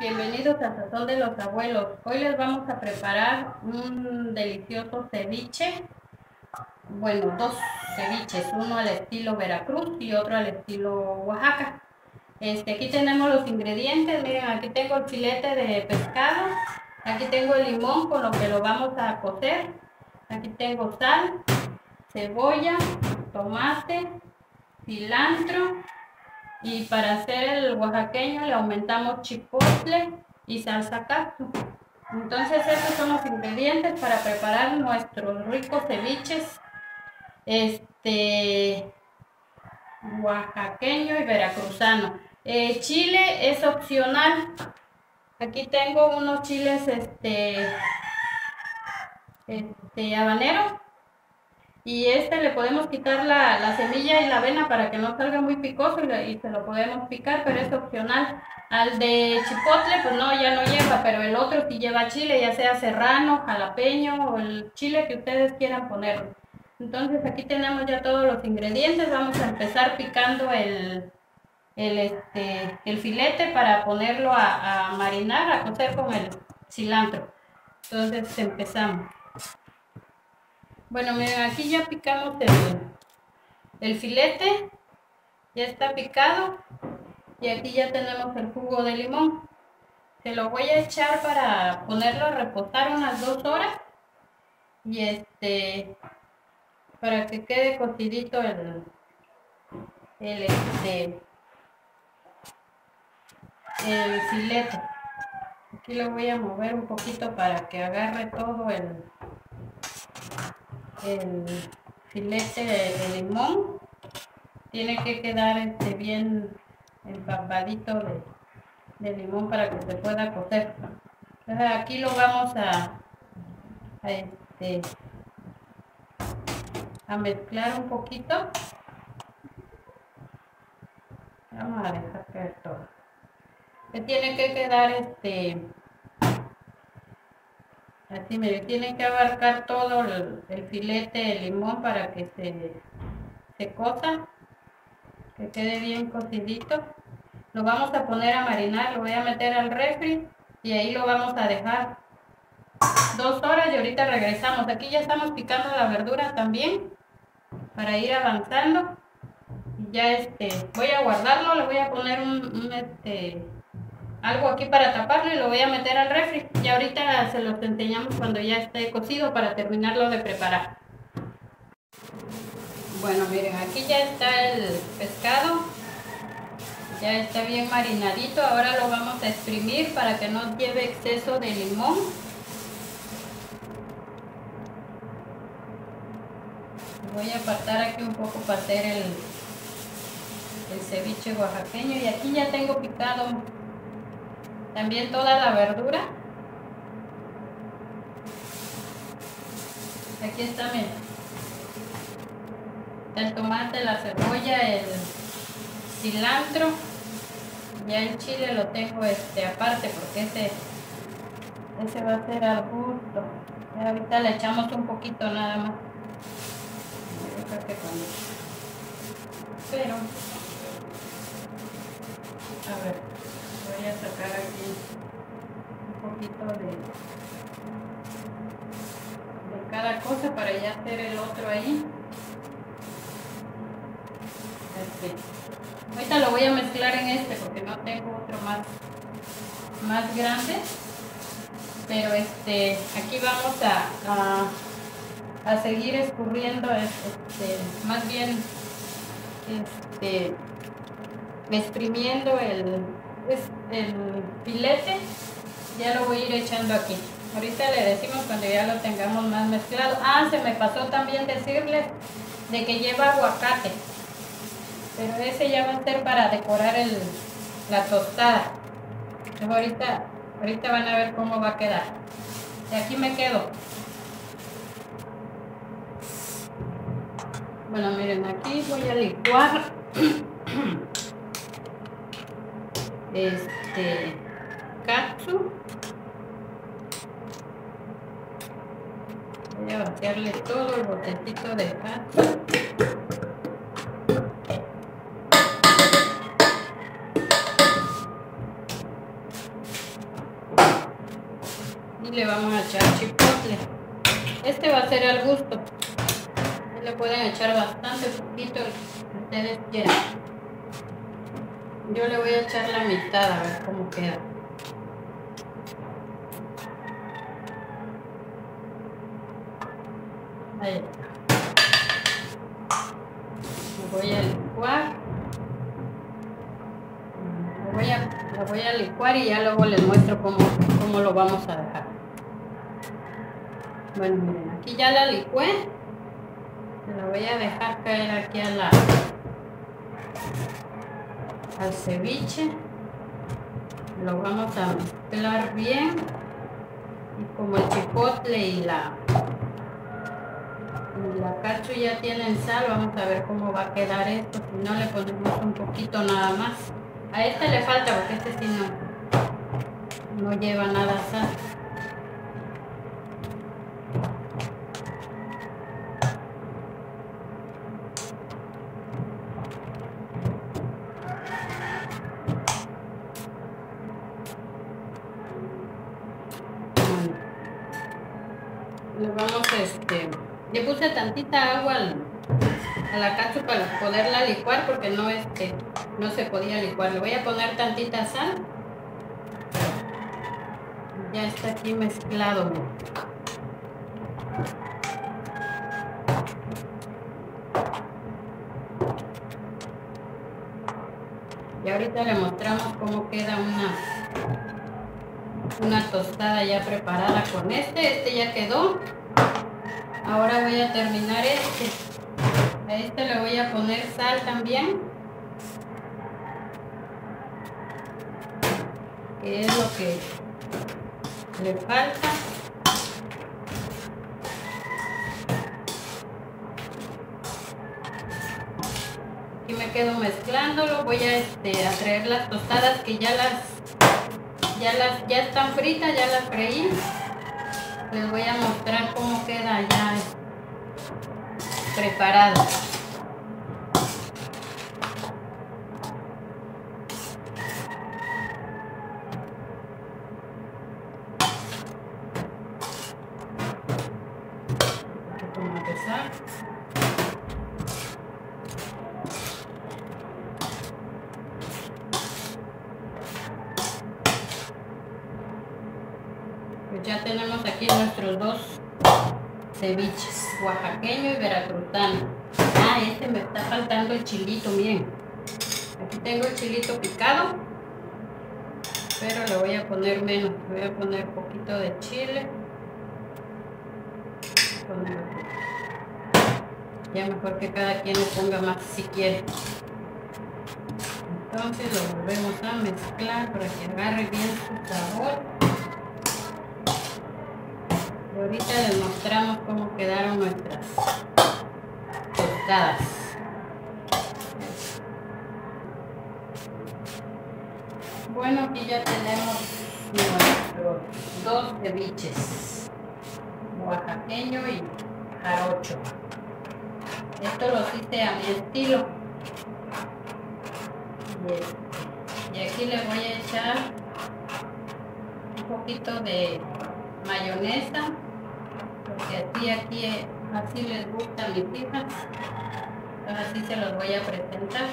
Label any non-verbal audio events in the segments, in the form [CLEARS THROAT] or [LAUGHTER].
Bienvenidos al Sazón de los Abuelos. Hoy les vamos a preparar un delicioso ceviche. Bueno, dos ceviches, uno al estilo Veracruz y otro al estilo Oaxaca. Este, aquí tenemos los ingredientes, miren, aquí tengo el filete de pescado, aquí tengo el limón con lo que lo vamos a cocer, aquí tengo sal, cebolla, tomate, cilantro, y para hacer el oaxaqueño le aumentamos chipotle y salsa cactus. Entonces estos son los ingredientes para preparar nuestros ricos ceviches este oaxaqueño y veracruzano. Eh, chile es opcional. Aquí tengo unos chiles este, este habanero y este le podemos quitar la, semilla y la avena para que no salga muy picoso y, se lo podemos picar, pero es opcional. Al de chipotle, pues no, ya no lleva, pero el otro sí lleva chile, ya sea serrano, jalapeño o el chile que ustedes quieran poner. Entonces aquí tenemos ya todos los ingredientes. Vamos a empezar picando el, el, este, el filete para ponerlo a, a marinar, a cocer con el cilantro. Entonces empezamos. Bueno, miren, aquí ya picamos el, filete, ya está picado y aquí ya tenemos el jugo de limón. Se lo voy a echar para ponerlo a reposar unas dos horas y este para que quede cocidito el, el este el filete. Aquí lo voy a mover un poquito para que agarre todo el el filete de, limón. Tiene que quedar este bien empapadito de, limón para que se pueda cocer. Entonces aquí lo vamos a, a, este, a mezclar un poquito. Vamos a dejar que todo. Que tiene que quedar este Así me tienen que abarcar todo el, filete de limón para que se, se cosa, que quede bien cocidito. Lo vamos a poner a marinar, lo voy a meter al refri y ahí lo vamos a dejar dos horas y ahorita regresamos. Aquí ya estamos picando la verdura también para ir avanzando. Y ya este, voy a guardarlo, le voy a poner un, un este, algo aquí para taparlo y lo voy a meter al refri. Y ahorita se los enseñamos cuando ya esté cocido para terminarlo de preparar. Bueno, miren, aquí ya está el pescado. Ya está bien marinadito. Ahora lo vamos a exprimir para que no lleve exceso de limón. Voy a apartar aquí un poco para hacer el, el ceviche oaxaqueño. Y aquí ya tengo picado también toda la verdura. Aquí está el tomate, la cebolla, el cilantro. Ya el chile lo tengo este aparte porque ese, ese va a ser al gusto. ahorita le echamos un poquito nada más. Pero, a ver voy a sacar aquí un poquito de, de cada cosa para ya hacer el otro ahí. Este. Ahorita lo voy a mezclar en este porque no tengo otro más, más grande. Pero este, aquí vamos a, a, seguir escurriendo, este, más bien este, exprimiendo el, el filete ya lo voy a ir echando aquí. Ahorita le decimos cuando ya lo tengamos más mezclado. Ah, se me pasó también decirles de que lleva aguacate. Pero ese ya va a ser para decorar el, la tostada. ahorita, ahorita van a ver cómo va a quedar. Y aquí me quedo. Bueno, miren, aquí voy a licuar [CLEARS THROAT] este katsu. Voy a vaciarle todo el botecito de katsu. Y le vamos a echar chipotle. Este va a ser al gusto. Le pueden echar bastante poquito si ustedes quieran. Yo le voy a echar la mitad a ver cómo queda. Ahí Lo voy a licuar. Lo voy a, lo voy a licuar y ya luego les muestro cómo, cómo lo vamos a dejar. Bueno, miren, aquí ya la licué. La voy a dejar caer aquí a la al ceviche. Lo vamos a mezclar bien. Y como el chipotle y la y la cacho ya tienen sal, vamos a ver cómo va a quedar esto. Si no le ponemos un poquito nada más. A este le falta porque este sí no, no lleva nada sal. Le vamos este le puse tantita agua a la cacho para poderla licuar porque no este no se podía licuar. Le voy a poner tantita sal. Ya está aquí mezclado y ahorita le mostramos cómo queda una una tostada ya preparada con este. Este ya quedó. Ahora voy a terminar este. A este le voy a poner sal también. Que es lo que le falta. y me quedo mezclándolo. Voy a, este, a traer las tostadas que ya las ya las ya están fritas ya las freí. Les voy a mostrar cómo queda ya preparado ya tenemos aquí nuestros dos ceviches, oaxaqueño y veracruzano. Ah, este me está faltando el chilito, miren. Aquí tengo el chilito picado, pero le voy a poner menos. voy a poner poquito de chile. Ya mejor que cada quien le ponga más si quiere. Entonces lo volvemos a mezclar para que agarre bien su sabor ahorita les mostramos cómo quedaron nuestras tostadas. Bueno, aquí ya tenemos nuestros dos ceviches, oaxaqueño y jarocho. Esto lo hice a mi estilo. Y aquí le voy a echar un poquito de mayonesa porque así aquí así les gusta mis hijas así se los voy a presentar.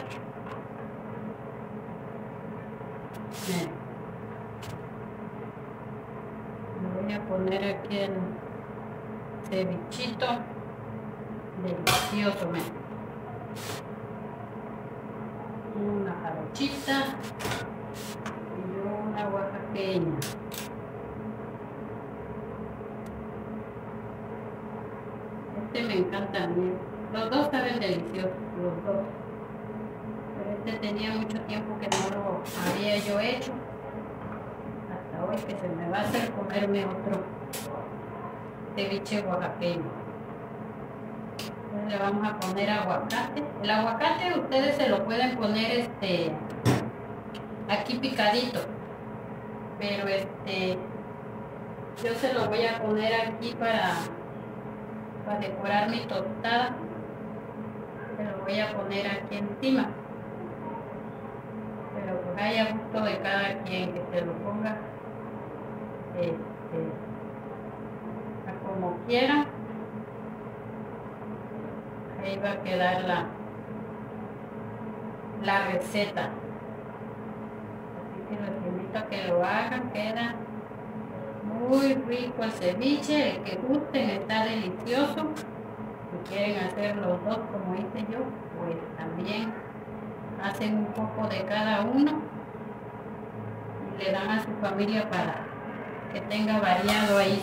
Voy a poner aquí el cevichito delicioso una jarochita y una oaxaqueña Este me encanta a mí. Los dos saben deliciosos, los dos. Pero este tenía mucho tiempo que no lo había yo hecho. Hasta hoy que se me va a hacer comerme otro ceviche oaxaqueño. Le vamos a poner aguacate. El aguacate ustedes se lo pueden poner este aquí picadito. Pero este yo se lo voy a poner aquí para para decorar mi tostada se lo voy a poner aquí encima pero pues haya gusto de cada quien que se lo ponga este, como quieran. Ahí va a quedar la, la receta. Así que los invito a que lo hagan, queda muy rico el ceviche, el que gusten, está delicioso. Si quieren hacer los dos como hice yo, pues también hacen un poco de cada uno y le dan a su familia para que tenga variado ahí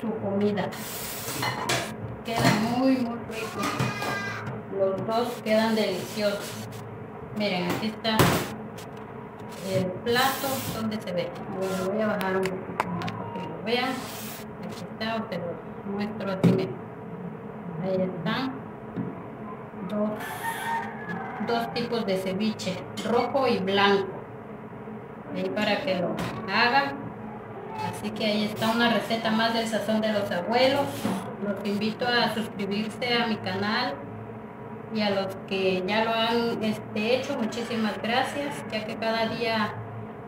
su, su comida. Queda muy muy rico. Los dos quedan deliciosos. Miren, aquí está el plato donde se ve. lo voy a bajar un poquito más para que lo vean. Aquí está, te lo muestro así. Ahí están dos, dos tipos de ceviche, rojo y blanco. Ahí para que lo hagan. Así que ahí está una receta más del sazón de los abuelos. Los invito a suscribirse a mi canal y a los que ya lo han este, hecho, muchísimas gracias, ya que cada día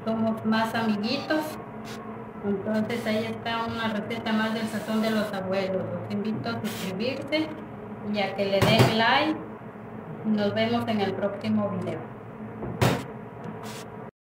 somos más amiguitos. Entonces ahí está una receta más del sazón de los abuelos. Los invito a suscribirse y a que le den like. Nos vemos en el próximo video.